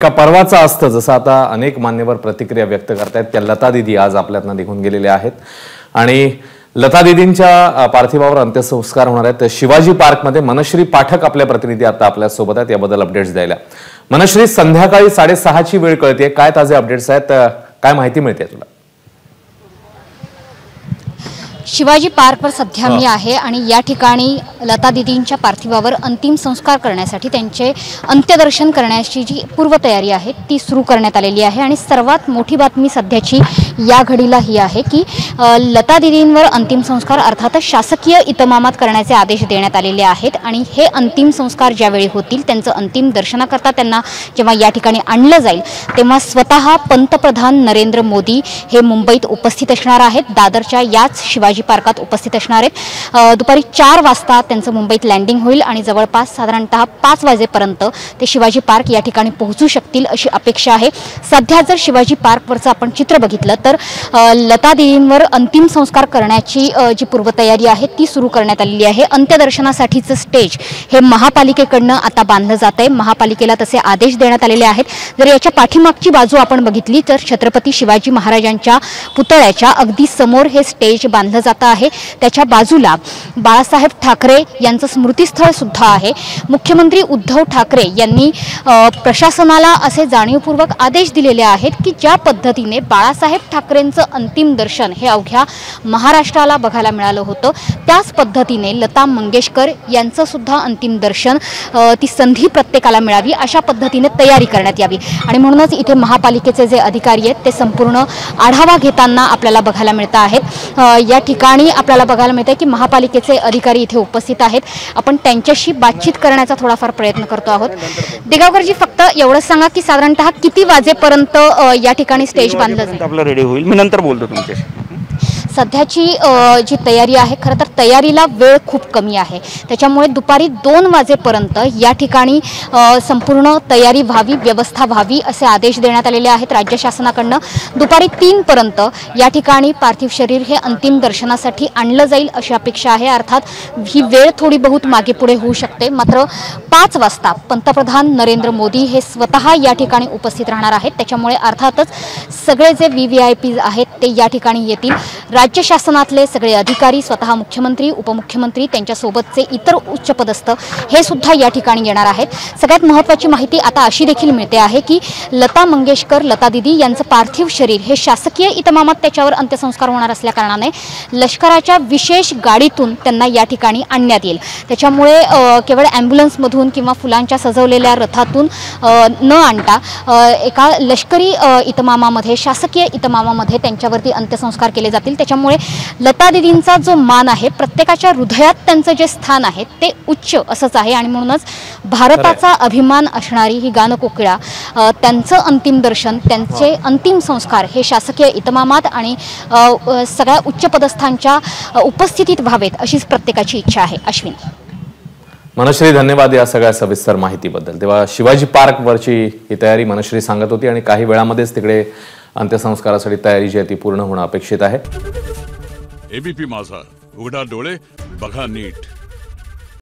का परवाचं असतं जसं आता अनेक मान्यवर प्रतिक्रिया व्यक्त करतायत त्या लता दिदी आज आपल्यातनं निघून गेलेल्या आहेत. आणि लता दिदींच्या पार्थिवावर अंत्यसंस्कार होणार आहेत. शिवाजी पार्कमध्ये मनश्री पाठक आपल्या प्रतिनिधी आता आपल्यासोबत आहेत याबद्दल अपडेट्स द्यायला. मनश्री संध्याकाळी साडेसहाची वेळ कळते काय ताजे अपडेट्स आहेत? काय माहिती मिळते तुला? शिवाजी पार्कवर सध्या मी आहे आणि या ठिकाणी लता दिदींच्या पार्थिवावर अंतिम संस्कार करण्यासाठी त्यांचे अंत्यदर्शन करण्याची जी पूर्वतयारी आहे ती सुरू करण्यात आलेली आहे. आणि सर्वात मोठी बातमी सध्याची या घडीला ही आहे की लता दिदींवर अंतिम संस्कार अर्थातच शासकीय इतमामात करण्याचे आदेश देण्यात आलेले आहेत आणि हे अंतिम संस्कार ज्यावेळी होतील त्यांचं अंतिम दर्शनाकरता त्यांना जेव्हा या ठिकाणी आणलं जाईल तेव्हा स्वतः पंतप्रधान नरेंद्र मोदी हे मुंबईत उपस्थित असणार आहेत. दादरच्या याच शिवाजी पार्कात उपस्थित असणार आहेत. दुपारी चार वाजता त्यांचं मुंबईत लँडिंग होईल आणि जवळपास साधारणतः पाच वाजेपर्यंत ते शिवाजी पार्क या ठिकाणी पोहोचू शकतील अशी अपेक्षा आहे. सध्या जर शिवाजी पार्कवरचं आपण चित्र बघितलं तर लता देवींवर अंतिम संस्कार करण्याची जी पूर्वतयारी आहे ती सुरू करण्यात आलेली आहे. अंत्यदर्शनासाठीचं स्टेज हे महापालिकेकडनं आता बांधलं जात आहे. महापालिकेला तसे आदेश देण्यात आलेले आहेत. जर याच्या पाठीमागची बाजू आपण बघितली तर छत्रपती शिवाजी महाराजांच्या पुतळ्याच्या अगदी समोर हे स्टेज बांधलं जात आहे. त्याच्या बाजूला बाळासाहेब ठाकरे यांचं स्मृतीस्थळ सुद्धा आहे. मुख्यमंत्री उद्धव ठाकरे यांनी प्रशासनाला असे जाणीवपूर्वक आदेश दिलेले आहेत की ज्या पद्धतीने बाळासाहेब ठाकरेंचं अंतिम दर्शन हे अवघ्या महाराष्ट्राला बघायला मिळालं होतं त्याच पद्धतीने लता मंगेशकर यांचं सुद्धा अंतिम दर्शन ती संधी प्रत्येकाला मिळावी अशा पद्धतीने तयारी करण्यात यावी. आणि म्हणूनच इथे महापालिकेचे जे अधिकारी आहेत ते संपूर्ण आढावा घेताना आपल्याला बघायला मिळत आहेत. या ठिकाणी आपल्याला बघायला मिळतं की महापालिकेचे अधिकारी इथे उपस्थित आहेत. आपण त्यांच्याशी बातचीत करण्याचा थोडाफार प्रयत्न करतो आहोत. देगावकरजी फक्त एवढंच सांगा की साधारणतः किती वाजेपर्यंत या ठिकाणी स्टेज बांधलं जाईल? आपलं रेडी होईल. मी नंतर बोलतो तुमच्याशी. सध्याची जी तयारी आहे खरं तर तयारीला वेळ खूप कमी आहे. त्याच्यामुळे दुपारी दोन वाजेपर्यंत या ठिकाणी संपूर्ण तयारी व्हावी व्यवस्था व्हावी असे आदेश देण्यात आलेले आहेत राज्य शासनाकडनं. दुपारी तीनपर्यंत या ठिकाणी पार्थिव शरीर हे अंतिम दर्शनासाठी आणलं जाईल अशी अपेक्षा आहे. अर्थात ही वेळ थोडी बहुत मागे पुढे होऊ शकते. मात्र पाच वाजता पंतप्रधान नरेंद्र मोदी हे स्वतः या ठिकाणी उपस्थित राहणार आहेत. त्याच्यामुळे अर्थातच सगळे जे व्ही व्ही आय पी आहेत ते या ठिकाणी येतील. राज्य शासनातले सगळे अधिकारी स्वतः मुख्यमंत्री उपमुख्यमंत्री त्यांच्यासोबतचे इतर उच्चपदस्थ हे सुद्धा या ठिकाणी येणार आहेत. सगळ्यात महत्त्वाची माहिती आता अशी देखील मिळते आहे की लता मंगेशकर लता दिदी यांचं पार्थिव शरीर हे शासकीय इतमामात त्याच्यावर अंत्यसंस्कार होणार असल्याकारणाने लष्कराच्या विशेष गाडीतून त्यांना या ठिकाणी आणण्यात येईल. त्याच्यामुळे केवळ ॲम्ब्युलन्समधून किंवा फुलांच्या सजवलेल्या रथातून न आणता एका लष्करी इतमामामध्ये शासकीय इतमामामध्ये त्यांच्यावरती अंत्यसंस्कार केले जातील. त्याच्यामुळे लता दिदींचा जो मान आहे प्रत्येकाच्या हृदयात त्यांचं जे स्थान आहे ते उच्च असंच आहे. आणि म्हणूनच भारताचा अभिमान असणारी ही गानकोकिळा त्यांचं अंतिम दर्शन त्यांचे अंतिम संस्कार हे शासकीय इतमामात आणि सगळ्या उच्चपदस्थांच्या उपस्थितीत व्हावेत अशीच प्रत्येकाची इच्छा आहे. अश्विन. मनश्री धन्यवाद या सगळ्या सविस्तर माहितीबद्दल. तेव्हा शिवाजी पार्कवरची ही तयारी मनश्री सांगत होती आणि काही वेळामध्येच तिकडे अंत्यसंस्कारासाठी तयारी जी आहे ती पूर्ण होणं अपेक्षित आहे. एबीपी माझा. उघडा डोळे बघा नीट.